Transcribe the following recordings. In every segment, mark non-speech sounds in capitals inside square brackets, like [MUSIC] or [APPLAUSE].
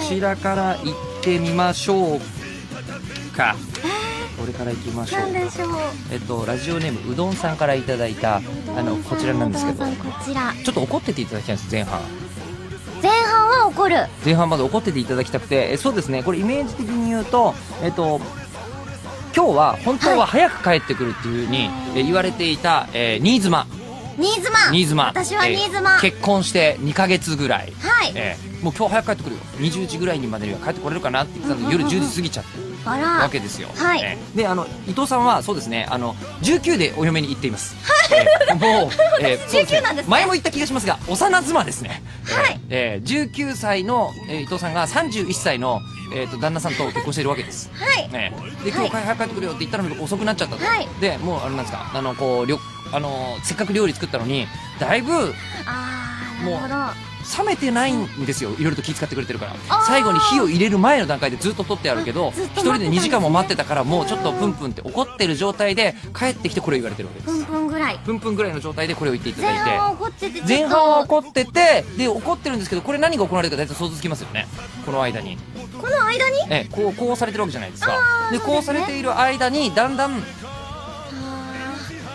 ちらから行ってみましょうか。これから行きましょう。なんでしょう。えっとラジオネームうどんさんからいただいたあのこちらなんですけど。こちら。ちょっと怒ってていただきたいんです。前半。前半は怒る。前半まで怒ってていただきたくて。えそうですね。これイメージ的に言うとえっと今日は本当は早く帰ってくるっていうふうに、え言われていた、えー新妻新妻。新妻。私はえー新妻、結婚して2ヶ月ぐらい、はい。えーもう今日早く帰ってくるよ。20時ぐらいにまでには帰ってこれるかなって言ってたので夜10時過ぎちゃってあるわらけですよ、はい。えーであの伊藤さんはそうですね。あの19でお嫁に行っています、えーもう、えー [LAUGHS] そう19なんですね。前も言った気がしますが幼妻ですね。はい。えーえ。ー19歳の、えー伊藤さんが31歳の、えー、と旦那さんと結婚しているわけです。はい。ね、で今日早く帰ってくるよって言ったのに遅くなっちゃったと、はい。でもうあれなんですかあのこうりょあのせっかく料理作ったのにだいぶあーなるほど。冷めてないんですよ。いろいろと気遣ってくれてるから。最後に火を入れる前の段階でずっと取ってあるけどずっ一人でと待ってたんですね。2時間も待ってたからもうちょっとプンプンって怒ってる状態で帰ってきてこれを言われてるわけです。プンプンぐらい。プンプンぐらいの状態でこれを言っていた前だいて。前半は怒っててで怒ってるんですけどこれ何が行われるか大体想像つきますよね。この間に。この間に？えこうこうされてるわけじゃないですか。でこうされている間にだんだん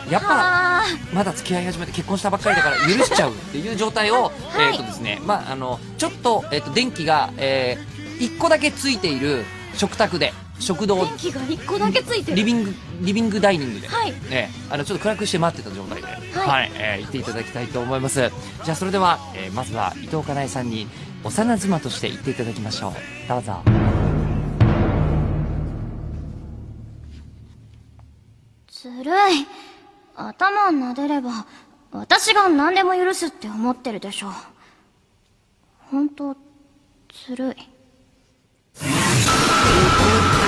やっぱあ。まだ付き合い始めて結婚したばっかりだから許しちゃうっていう状態を、はい。えっ、とですね、まああのちょっとえっ、と電気が、えー、1個だけついている食卓で食堂電気が一個だけついてる。リビングリビングダイニングで、はい。ね、あのちょっと暗くして待ってた状態で、はいえー行っていただきたいと思います。じゃあそれでは、えーまずは伊藤かなえさんに幼妻として行っていただきましょう。どうぞ。ずるい頭を撫でれば私が何でも許すって思ってるでしょ本当ずるい。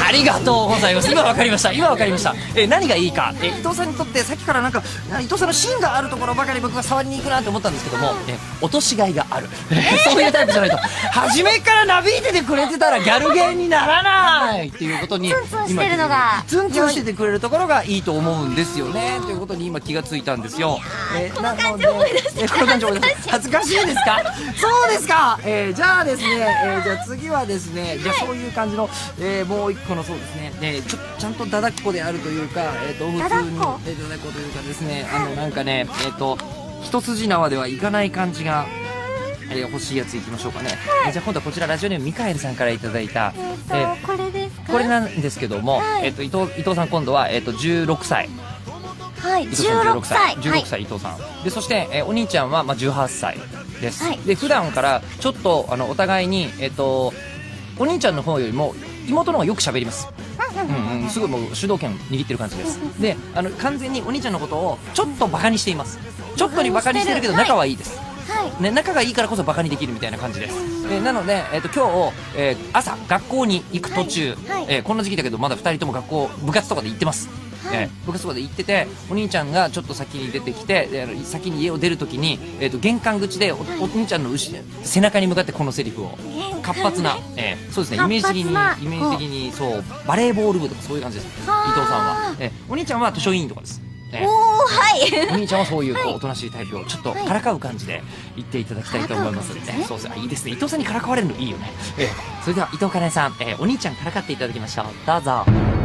ありがとうございます。今わかりました。今わかりました。えー何がいいか。えー伊藤さんにとってさっきからなんか、あ伊藤さんの芯があるところばかり僕が触りに行くなって思ったんですけども、えー落としがいがある。[LAUGHS] そういうタイプじゃないと。初めからなびいててくれてたらギャルゲーにならないっていうことに。ツンツンしてるのがツンツンしててくれるところがいいと思うんですよね。ということに今気がついたんですよ。えーこの感じ思い出してえーこの感じ思い出して恥ずかしいですか？そうですか、えーじゃあですね、えーじゃあ次はですね、じゃあそういう感じの、えーもう一個のそうですね、ねちょちゃんとだだっこであるというか、えっ、と、普通に、だだっだだっこというかですね、あの、なんかね、えっ、と、一筋縄ではいかない感じが、えー欲しいやついきましょうかね。えーじゃあ今度はこちらラジオネームミカエルさんからいただいた、えっ、えーとこれですかこれなんですけども、はい。えっ、と、伊藤、伊藤さん今度は、えっ、と、16歳。はい伊藤さん16歳16歳、伊藤さん。でそして、えーお兄ちゃんは、まあ、18歳です、はい。で普段からちょっとあのお互いに、えっとお兄ちゃんの方よりも妹の方がよく喋ります、うんうん、すごいもう主導権握ってる感じです。であの完全にお兄ちゃんのことをちょっとバカにしています。ちょっとにバカにしてるけど仲はいいです、はい。ね、仲がいいからこそバカにできるみたいな感じです、えーなので、えー、と今日、えー朝学校に行く途中、はい。はい。えーこんな時期だけどまだ2人とも学校部活とかで行ってます、はいえー部活とかで行っててお兄ちゃんがちょっと先に出てきてで先に家を出るときに、えー、と玄関口でお,、お兄ちゃんの背中に向かってこのセリフを。活発な、えーそうですね。イメージ的にイメージ的にそうバレーボール部とかそういう感じです。伊藤さんは、えーお兄ちゃんは図書委員とかです、えーおおはい。[LAUGHS] お兄ちゃんはそういうこうおとなしいタイプをちょっとからかう感じで言っていただきたいと思います。ので、からかうそうそういいです。ね伊藤さんにからかわれるのいいよね、えーそれでは伊藤かなえさん、えーお兄ちゃんからかっていただきましょう。どうぞ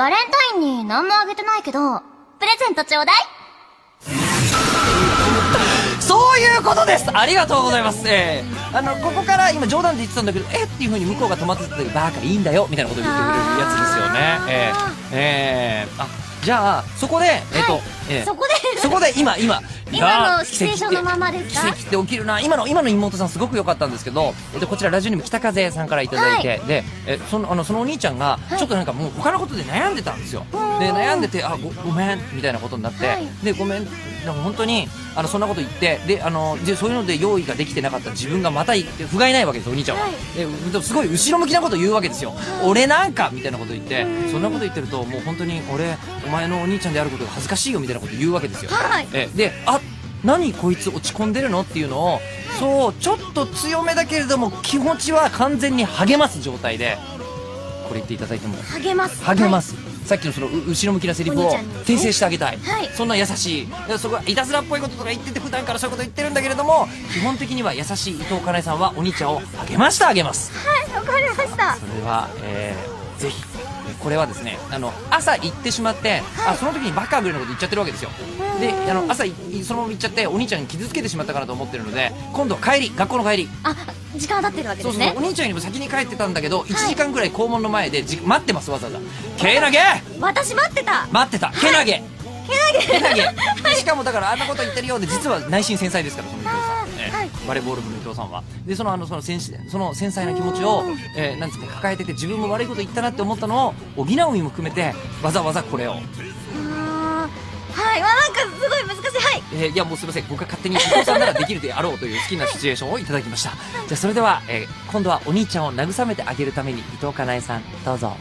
バレンタインに何もあげてないけどプレゼントちょうだい。[LAUGHS] そういうことです。ありがとうございます。えーあのここから今冗談で言ってたんだけどえっていうふうに向こうが止まってた時バカいいんだよみたいなことを言ってくれるやつですよね。えーえーあじゃあそこでえっ、と、えーそこで。そこで今今 [LAUGHS] 今のシチュエーションのままですか？奇跡って起きるな。今の今の妹さんすごく良かったんですけどでこちらラジオネーム北風さんからいただいて、でえそのあのそのお兄ちゃんがちょっとなんかもう他のことで悩んでたんですよ、で悩んでてあごごめんみたいなことになって、はい。でごめんなんか本当にあのそんなこと言ってであのでそういうので用意ができてなかった自分がまたい不甲斐ないわけですお兄ちゃんは、はい。でですごい後ろ向きなこと言うわけですよ、俺なんかみたいなこと言ってそんなこと言ってるともう本当に俺お前のお兄ちゃんであることが恥ずかしいよみたいなこと言うわけですよ、はい。えであ何こいつ落ち込んでるの？ってい。うのを、そうちょっと強めだけれども気持ちは完全に励ます状態でこれ言っていただいても。励ます。励ます、さっきのそのう後ろ向きなセリフを訂正してあげたい、はい。そんな優しい。そこはいたずらっぽいこととか言ってて普段からそういうこと言ってるんだけれども基本的には優しい伊藤かなえさんはお兄ちゃんをあげましたあげます。はいわかりました。それは、えー、ぜひこれはですねあの朝行ってしまって、あその時にバカぐらいのこと言っちゃってるわけですよ。であの朝いそのまま行っちゃってお兄ちゃんに傷つけてしまったかなと思ってるので今度は帰り学校の帰り。あ時間は経ってるわけそうそうですねお兄ちゃんよりも先に帰ってたんだけど1時間ぐらい校門の前でじ待ってますわざわざ。けなげ！私待ってた。待ってた。けなげ。けなげ。でしかもだからあんなこと言ってるようで実は内心繊細ですからその伊藤さん、ええはいバレーボール部の伊藤さんは。でそのあのその繊細その繊細な気持ちを、えーなんですか抱えてて自分も悪いこと言ったなって思ったのを補う意味も含めてわざわざこれを、はいまあなんかすごい難しい。はい。えーいやもうすいません。僕が勝手に伊藤さんならできるであろうという好きなシチュエーションをいただきました。じゃあそれでは、えー今度はお兄ちゃんを慰めてあげるために伊藤かなえさんどうぞ。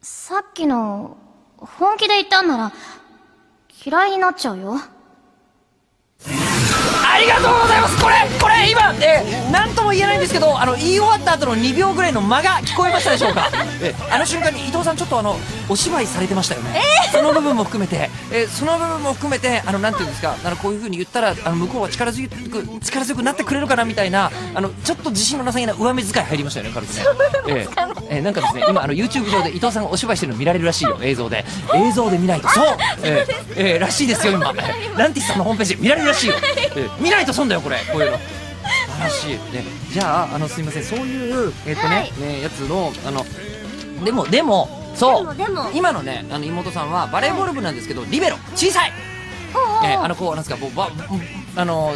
さっきの本気で言ったんなら嫌いになっちゃうよ。ありがとうございます！今、えー、なんとも言えないんですけどあの言い終わった後の2秒ぐらいの間が聞こえましたでしょうか、えーあの瞬間に伊藤さんちょっとあのお芝居されてましたよね、その部分も含めて、えーその部分も含めてあのなんていうんですか？あのこういう風に言ったらあの向こうは力強く力強くなってくれるかな？みたいなあのちょっと自信のなさげな上目遣い入りましたよね軽くね、えーえーなんかですね今あの YouTube 上で伊藤さんがお芝居してるの見られるらしいよ。映像で。映像で見ないと。そう、えーえーらしいですよ今。ランティスさんのホームページで見られるらしいよ、えー見ないと損だよこれ。こういうの素晴らしい、ね、じゃああのすいません。そういうえっ、とね,、はい。ねやつのあのでもでもそう。今のねあの妹さんはバレーボール部なんですけどリベロ。小さい。おえーあのこうなんですかこうばあの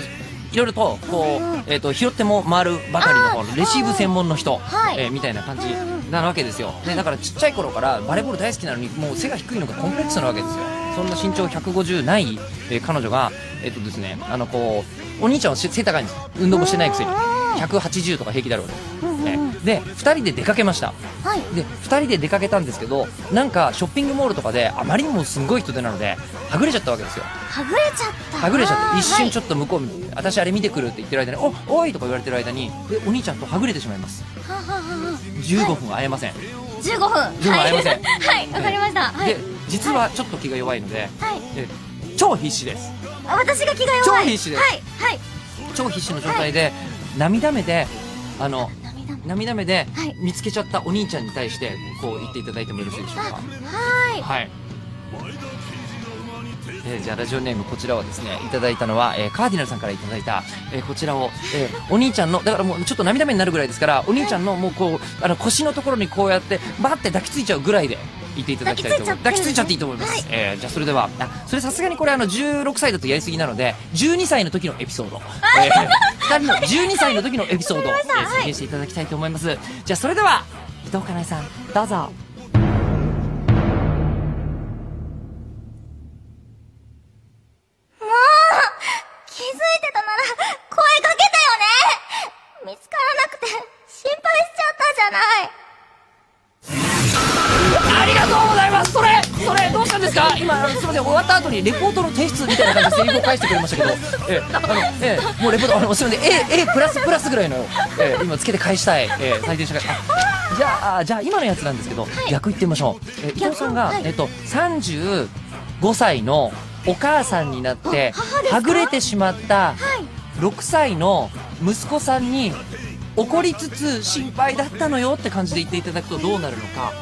いろいろとこう、えー、と拾っても回るばかりのこうレシーブ専門の人、はい。えーみたいな感じなわけですよ、ね、だからちっちゃい頃からバレーボール大好きなのにもう背が低いのがコンプレックスなわけですよ。そんな身長150ない、えー彼女がえっ、とですねあのこうお兄ちゃんは背高いんです。運動もしてないくせに。180とか平気だろううんね、うんうん。で2人で出かけました。はい。で2人で出かけたんですけどなんかショッピングモールとかであまりにもすんごい人手なのではぐれちゃったわけですよ。はぐれちゃった。はぐれちゃって一瞬ちょょっと向こう見て、私あれ見てくるって言ってる間におおいとか言われてる間にでお兄ちゃんとはぐれてしまいます。はははは15分会えません、15分。15分会えません。はい。わかりました。はい。で実はちょっと気が弱いので、はい。え超必死です。あ私が気が弱い。超必死で。すはいはい。超必死の状態で、涙目であの涙涙目ではい。見つけちゃったお兄ちゃんに対してこう言っていただいてもよろしいでしょうか。はい。はい。えーじゃあラジオネームこちらはですねいただいたのは、えーカーディナルさんからいただいた、えーこちらを、えーお兄ちゃんのだからもうちょっと涙目になるぐらいですからお兄ちゃんのもうこうあの腰のところにこうやってバッて抱きついちゃうぐらいで言っていただきたいと思います抱きついちゃっていいと思います、えーじゃあそれではあそれさすがにこれあの16歳だとやりすぎなので12歳の時のエピソード、えー、2人の12歳の時のエピソードを、えーはい。再現していただきたいと思います。じゃあそれでは伊藤かなえさんどうぞですか？今すみません終わった後にレポートの提出みたいな感じでセリフを返してくれましたけど。[LAUGHS] え [LAUGHS] あのえもうレポートあのすみません A, A プラスプラスぐらいの、え今つけて返したい、え採点したかあじゃあじゃあ今のやつなんですけど、逆言ってみましょう、え伊藤さんが、はい。えっと35歳のお母さんになってはぐれてしまったはい。6歳の息子さんに怒りつつ心配だったのよって感じで言っていただくとどうなるのか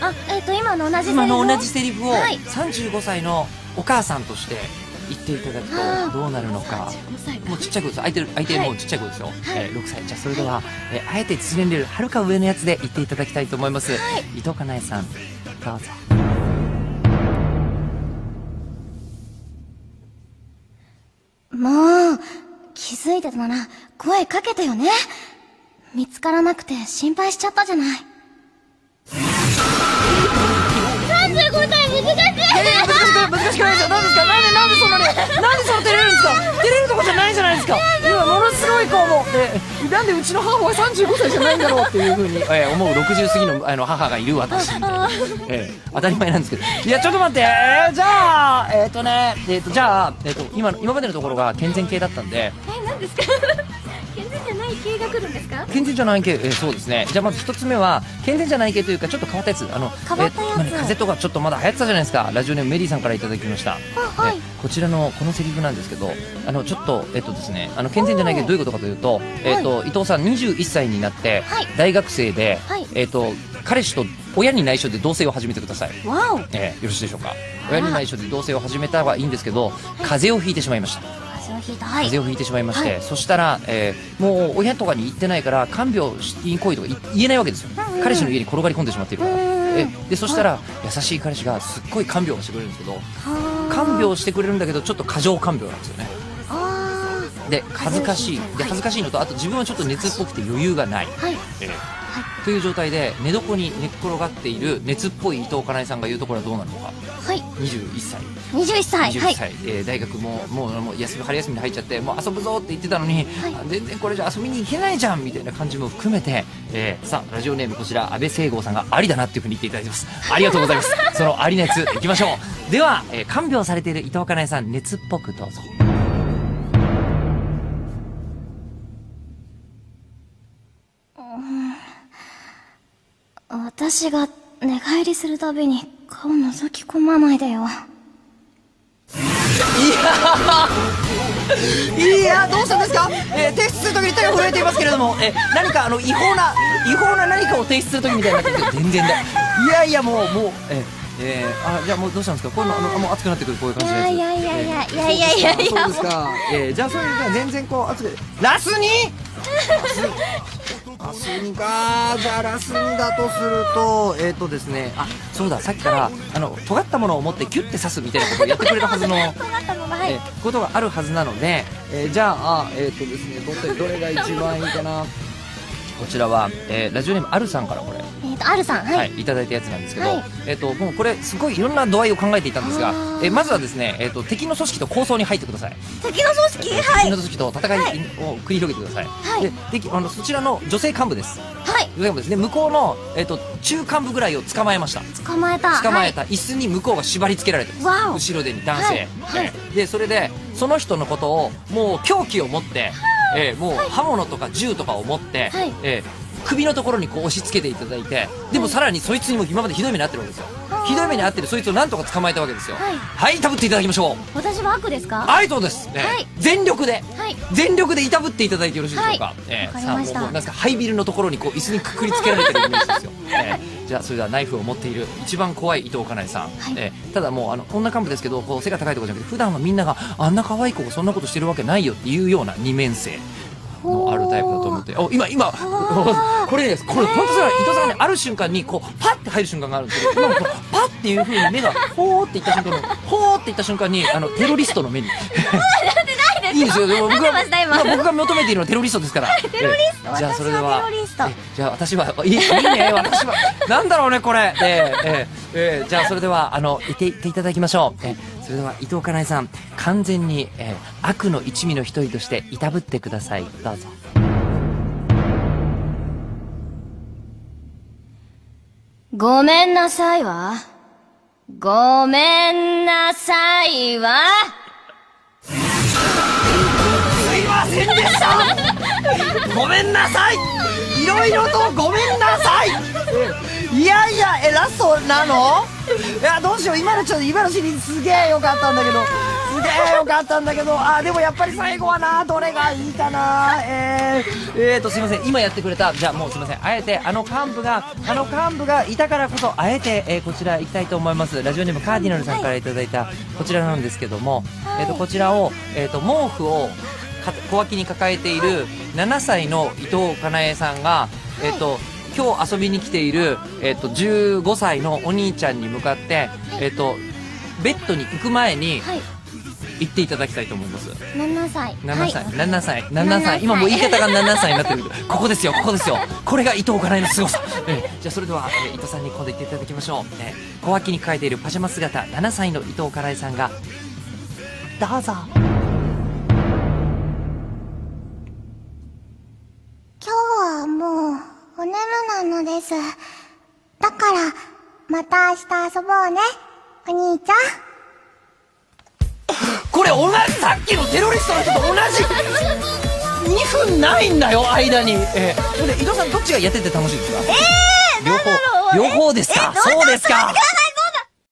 あえっ、と今の同じセリフ今の同じセリフをはい。35歳のお母さんとして言っていただくとどうなるのか。35歳か。もうちっちゃい子です相手相手はい。もうちっちゃい子ですよ、えー6歳。じゃあそれでは、えーあえて実年齢よりはるか上のやつで言っていただきたいと思います、伊藤かなえさんどうぞ。もう気づいてたなら声かけてよね。見つからなくて心配しちゃったじゃない35歳難しい難しくない難しくないですよ。何ですか？なんでなんでそんなになんでその照れるんですか照れるとこじゃないじゃないですか。今ものすごいこうもう、えーなんでうちの母は35歳じゃないんだろうっていうふうに、えー思う。60過ぎのあの母がいる私みたいな、えー当たり前なんですけど。いやちょっと待って、えーじゃあえっ、とねえっ、とじゃあ、えー、と今の今までのところが健全系だったんで。え何ですか？ない系が来るんですか健全じゃない系、えーそうですね。じゃあまず一つ目は健全じゃない系というかちょっと変わったやつ。あの変わったやつ。えー風とかちょっとまだ流行ってたじゃないですか。ラジオネームメリーさんからいただきました。はいねこちらのこのセリフなんですけどあのちょっとえっとですねあの健全じゃないけどどういうことかというと、えっと伊藤さん21歳になって、はい。大学生で、はい。えっと彼氏と親に内緒で同棲を始めてください、わお。えーよろしいでしょうか。親に内緒で同棲を始めたはいいんですけど風邪をひいてしまいました。風邪をひいたはい。風邪をひいてしまいまして、はい。そしたら、えーもう親とかに言ってないから看病に来いとか言言えないわけですよ、うんうん彼氏の家に転がり込んでしまっているから、えでそしたら、優しい彼氏がすっごい看病をしてくれるんですけど看病してくれるんだけどちょっと過剰看病なんですよね。あで恥ずかしい。で恥ずかしいのとあと自分はちょっと熱っぽくて余裕がない、ーはい。えー。という状態で寝床に寝っ転がっている熱っぽい伊藤かなえさんが言うところはどうなるのかはい。21歳。21歳。21はい。歳、えー大学ももうもう休み春休みに入っちゃってもう遊ぶぞって言ってたのに、はい。あ全然これじゃ遊びに行けないじゃんみたいな感じも含めて、えーさあラジオネームこちら安倍聖剛さんがありだなっていうふうに言っていただいてます。ありがとうございます。そのあり熱いきましょう。では、えー看病されている伊藤かなえさん熱っぽくどうぞ。私が寝返りするたびに顔覗き込まないでよ。いやどうしたんですか、えー提出するときに手が震えていますけれども、えー何かあの違法な違法な何かを提出するときみたいにな。全然だ。いやいやもうもうえーえーあじゃあもうどうしたんですか？こういうのあのもう熱くなってくるこういう感じのやつ。いやいやいやいやえーいやいやいやいやそうですかえーじゃあそれじゃあ全然こう熱くラスにラスにかじゃあラスにだとするとえっ、とですねあそうださっきからあの尖ったものを持ってキュッて刺すみたいなことをやってくれるはずの [LAUGHS] はい。えーことがあるはずなので、えーじゃああえっ、とですねどれどれが一番いいかな。こちらは、えーラジオネームあるさんからこれ、とあるさんはい。はいい、ただいたやつなんですけど、はい。えっ、ともうこれすごいいろんな度合いを考えていたんですがあ、ー。えーまずはですね、えっ、と敵の組織と構想に入ってください。敵の組織？は敵い。の組織と戦いを繰り広げてください。はい。で敵あのそちらの女性幹部です。はい。女性幹部です。ね向こうのえっ、と中幹部ぐらいを捕まえました。捕まえた。捕まえた。椅子に向こうが縛り付けられてます。わお。後ろでに男性、はい。でそれでその人のことをもう凶器を持って、えーもう刃物とか銃とかを持って、はい。えー首のところにこう押し付けていただいてでもさらにそいつにも今までひどい目に遭ってるわけですよ。はあひどい目に遭ってるそいつをなんとか捕まえたわけですよ。はい。はいたぶっていただきましょう。私は悪ですか？アイトです、ね。はい。全力ではい。全力でいたぶっていただいてよろしいでしょうか、はい。えわかりました。さあもうなんですかハイビルのところにこう椅子にくくりつけられてるイメージですよ、えーじゃあそれではナイフを持っている一番怖い伊藤かなえさん、はい。えーただもうあの女幹部ですけどこう背が高いところじゃなくて普段はみんながあんな可愛い子がそんなことしてるわけないよっていうような二面性のあるタイプだと思って。お今今。ー。これねこれ本当そう伊藤さんがねある瞬間にこうパッて入る瞬間があるんですけどパッっていう風に目がほーっていった瞬間にほーっていった瞬間にあのテロリストの目に。いいですよ。でも僕が僕が求めているのはテロリストですから。[LAUGHS] テロリストえじゃあそれで私ははテロリスト。えじゃあ私はいいいいね私は。なんだろうねこれ。えーえーえーじゃあそれではあのいていていただきましょう。えそれでは伊藤かなえさん完全に、えー悪の一味の一人としていたぶってください。どうぞ。ごめんなさいわ。ごめんなさいわ。すいませんでした。[LAUGHS] ごめんなさい。いろいろとごめんなさいいやいやえラストなの？いやどうしよう。今のちょっと今のシリーズすげえよかったんだけど。すげえよかったんだけど。あでもやっぱり最後はなどれがいいかな？えー、えーとすいません。今やってくれたじゃあもうすいません。あえてあの幹部があの幹部がいたからこそあえて、えーこちら行きたいと思います。ラジオネームカーディナルさんからいただいたこちらなんですけども、えー、とこちらを、えー、と毛布をか小脇に抱えている7歳の伊藤かなえさんが、えっ、と今日遊びに来ている、えっと15歳のお兄ちゃんに向かって、えっとベッドに行く前にはい。言っていただきたいと思います。7歳。7歳、はい。7歳。7 7歳歳。今もう言い方が7歳になってるここですよここですよ。これが伊藤かなえの凄さ、ええじゃあそれでは、えー伊藤さんに今度言っていただきましょう、えー小脇に抱えているパジャマ姿7歳の伊藤かなえさんがどうぞだから、また明日遊ぼうね、お兄ちゃん。[LAUGHS] これ同じさっきのテロリストの人と同じ。2分ないんだよ間に。えー、それで伊藤さんどっちがやってて楽しいですか？ええー、両方。両方ですか？そうですか